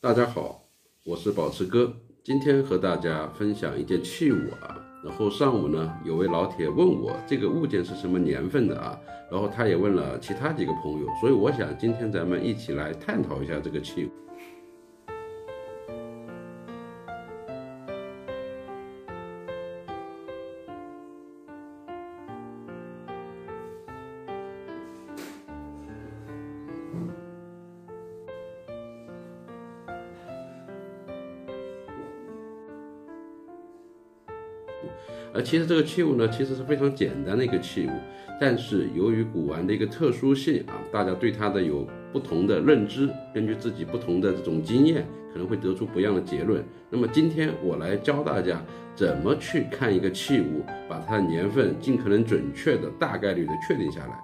大家好，我是保持哥，今天和大家分享一件器物啊。然后上午呢，有位老铁问我这个物件是什么年份的啊，然后他也问了其他几个朋友，所以我想今天咱们一起来探讨一下这个器物。而其实这个器物呢，其实是非常简单的一个器物，但是由于古玩的一个特殊性啊，大家对它的有不同的认知，根据自己不同的这种经验，可能会得出不一样的结论。那么今天我来教大家怎么去看一个器物，把它的年份尽可能准确的、大概率的确定下来。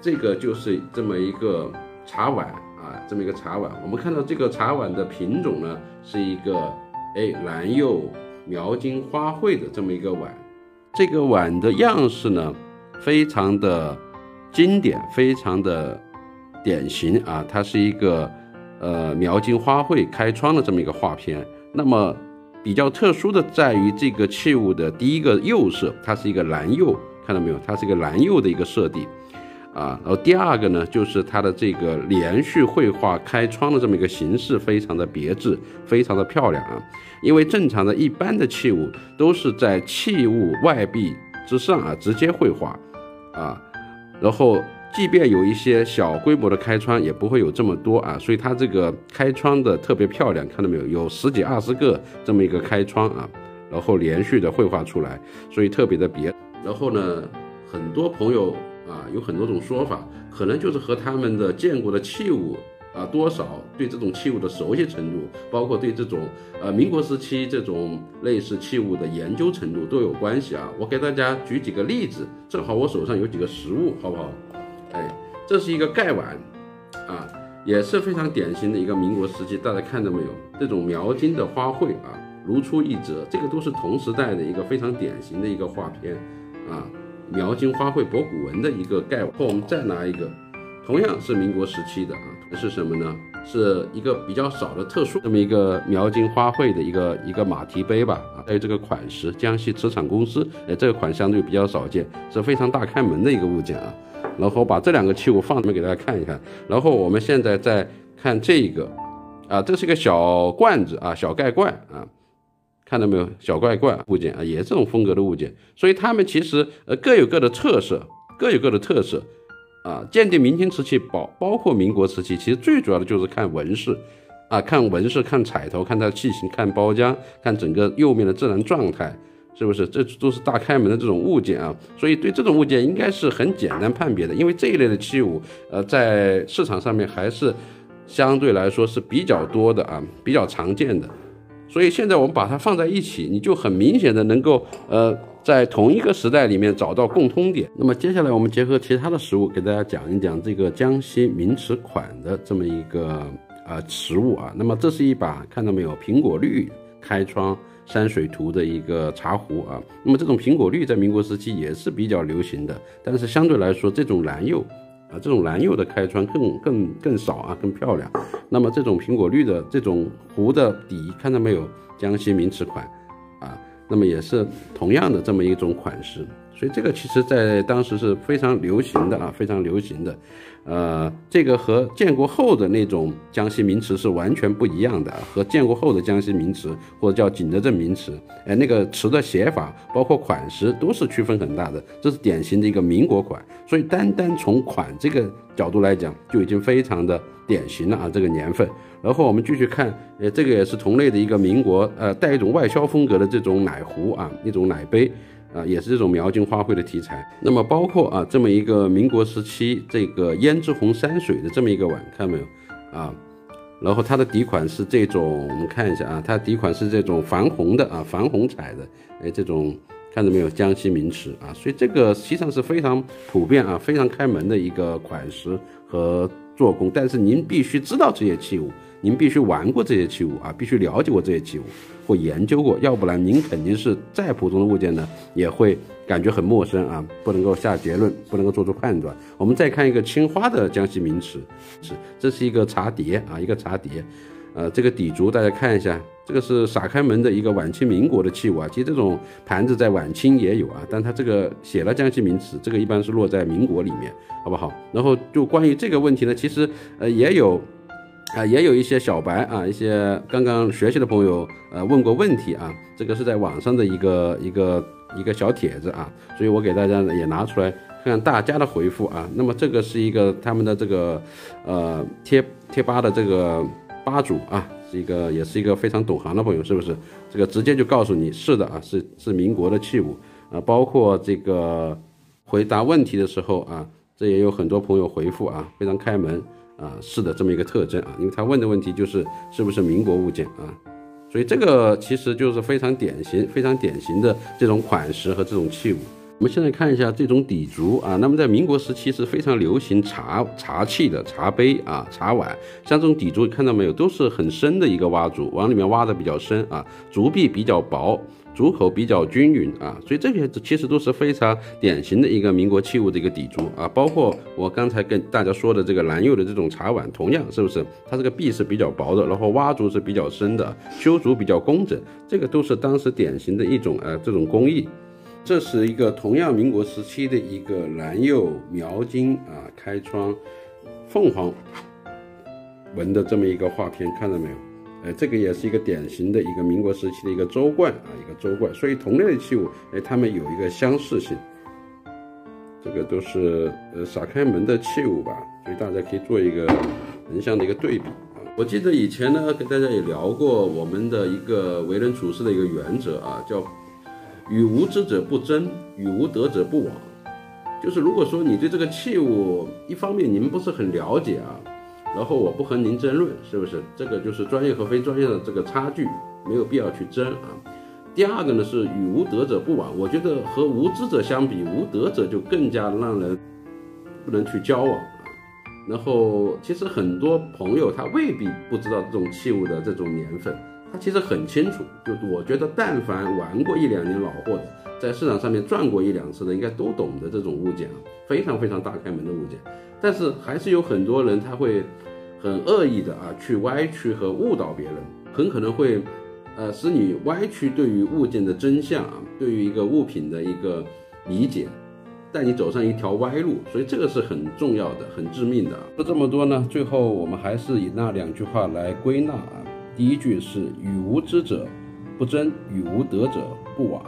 这个就是这么一个茶碗啊，这么一个茶碗。我们看到这个茶碗的品种呢，是一个哎蓝釉。描金花卉的这么一个碗，这个碗的样式呢，非常的经典，非常的典型啊。它是一个呃描金花卉开窗的这么一个画片。那么比较特殊的在于这个器物的第一个釉色，它是一个蓝釉，看到没有？它是一个蓝釉的一个设计。啊，然后第二个呢，就是它的这个连续绘画开窗的这么一个形式，非常的别致，非常的漂亮啊。因为正常的一般的器物都是在器物外壁之上啊直接绘画啊，然后即便有一些小规模的开窗，也不会有这么多啊。所以它这个开窗的特别漂亮，看到没有？有十几二十个这么一个开窗啊，然后连续的绘画出来，所以特别的别。然后呢，很多朋友。啊，有很多种说法，可能就是和他们的见过的器物啊，多少对这种器物的熟悉程度，包括对这种呃民国时期这种类似器物的研究程度都有关系啊。我给大家举几个例子，正好我手上有几个实物，好不好？哎，这是一个盖碗，啊，也是非常典型的一个民国时期，大家看到没有？这种描金的花卉啊，如出一辙，这个都是同时代的一个非常典型的一个画片啊。描金花卉博古文的一个盖碗，我们再拿一个，同样是民国时期的啊，是什么呢？是一个比较少的特殊这么一个描金花卉的一个一个马蹄杯吧啊，还有这个款式，江西瓷厂公司，哎，这个款相对比较少见，是非常大开门的一个物件啊。然后把这两个器物放里面给大家看一看，然后我们现在再看这个，啊，这是一个小罐子啊，小盖罐啊。看到没有，小怪怪物件啊，也是这种风格的物件，所以它们其实呃各有各的特色，各有各的特色啊。鉴定明清瓷器，包包括民国瓷器，其实最主要的就是看纹饰啊，看纹饰，看彩头，看它的器型，看包浆，看整个釉面的自然状态，是不是？这都是大开门的这种物件啊。所以对这种物件应该是很简单判别的，因为这一类的器物呃在市场上面还是相对来说是比较多的啊，比较常见的。所以现在我们把它放在一起，你就很明显的能够呃在同一个时代里面找到共通点。那么接下来我们结合其他的实物给大家讲一讲这个江西名瓷款的这么一个呃实物啊。那么这是一把看到没有苹果绿开窗山水图的一个茶壶啊。那么这种苹果绿在民国时期也是比较流行的，但是相对来说这种蓝釉。啊，这种蓝釉的开窗更更更少啊，更漂亮。那么这种苹果绿的这种壶的底，看到没有？江西名瓷款，啊，那么也是同样的这么一种款式。所以这个其实在当时是非常流行的啊，非常流行的。呃，这个和建国后的那种江西名词是完全不一样的，和建国后的江西名词或者叫景德镇名词，哎，那个词的写法包括款式都是区分很大的，这是典型的一个民国款。所以单单从款这个角度来讲，就已经非常的典型了啊，这个年份。然后我们继续看，呃，这个也是同类的一个民国，呃，带一种外销风格的这种奶壶啊，一种奶杯。啊，也是这种描金花卉的题材。那么包括啊，这么一个民国时期这个胭脂红山水的这么一个碗，看到没有啊？然后它的底款是这种，我们看一下啊，它底款是这种矾红的啊，矾红彩的，哎，这种看到没有？江西名瓷啊，所以这个实际上是非常普遍啊，非常开门的一个款式和做工。但是您必须知道这些器物。您必须玩过这些器物啊，必须了解过这些器物或研究过，要不然您肯定是再普通的物件呢，也会感觉很陌生啊，不能够下结论，不能够做出判断。我们再看一个青花的江西名瓷，是这是一个茶碟啊，一个茶碟，呃，这个底足大家看一下，这个是撒开门的一个晚清民国的器物啊。其实这种盘子在晚清也有啊，但它这个写了江西名词，这个一般是落在民国里面，好不好？然后就关于这个问题呢，其实呃也有啊，也有一些小白啊，一些刚刚学习的朋友呃问过问题啊，这个是在网上的一个一个一个小帖子啊，所以我给大家也拿出来看看大家的回复啊。那么这个是一个他们的这个呃贴贴吧的这个。吧主啊，是一个也是一个非常懂行的朋友，是不是？这个直接就告诉你是的啊，是是民国的器物啊，包括这个回答问题的时候啊，这也有很多朋友回复啊，非常开门啊，是的这么一个特征啊，因为他问的问题就是是不是民国物件啊，所以这个其实就是非常典型、非常典型的这种款式和这种器物。我们现在看一下这种底足啊，那么在民国时期是非常流行茶茶器的茶杯啊、茶碗，像这种底足看到没有，都是很深的一个挖足，往里面挖的比较深啊，足壁比较薄，足口比较均匀啊，所以这些其实都是非常典型的一个民国器物的一个底足啊，包括我刚才跟大家说的这个蓝釉的这种茶碗，同样是不是？它这个壁是比较薄的，然后挖足是比较深的，修足比较工整，这个都是当时典型的一种呃这种工艺。这是一个同样民国时期的一个蓝釉描金啊开窗凤凰纹的这么一个画片，看到没有？哎，这个也是一个典型的一个民国时期的一个周冠啊，一个周冠。所以同类的器物，哎，它们有一个相似性。这个都是呃撒开门的器物吧，所以大家可以做一个横向的一个对比啊。我记得以前呢跟大家也聊过我们的一个为人处事的一个原则啊，叫。与无知者不争，与无德者不往。就是如果说你对这个器物一方面你们不是很了解啊，然后我不和您争论，是不是？这个就是专业和非专业的这个差距，没有必要去争啊。第二个呢是与无德者不往，我觉得和无知者相比，无德者就更加让人不能去交往啊。然后其实很多朋友他未必不知道这种器物的这种年份。他其实很清楚，就我觉得，但凡玩过一两年老货的，在市场上面转过一两次的，应该都懂得这种物件啊，非常非常大开门的物件。但是还是有很多人他会很恶意的啊，去歪曲和误导别人，很可能会呃使你歪曲对于物件的真相啊，对于一个物品的一个理解，带你走上一条歪路。所以这个是很重要的，很致命的。说这么多呢，最后我们还是以那两句话来归纳啊。第一句是与无知者不争，与无德者不往。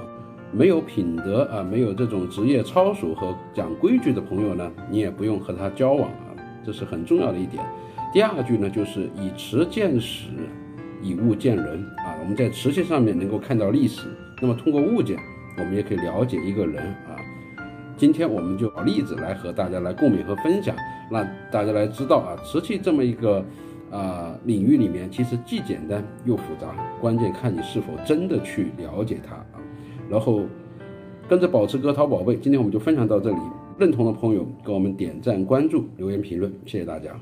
没有品德啊，没有这种职业操守和讲规矩的朋友呢，你也不用和他交往啊，这是很重要的一点。第二句呢，就是以词见史，以物见人啊。我们在瓷器上面能够看到历史，那么通过物件，我们也可以了解一个人啊。今天我们就把例子来和大家来共勉和分享，让大家来知道啊，瓷器这么一个。啊，领域里面其实既简单又复杂，关键看你是否真的去了解它啊。然后跟着保持哥淘宝贝，今天我们就分享到这里。认同的朋友给我们点赞、关注、留言、评论，谢谢大家。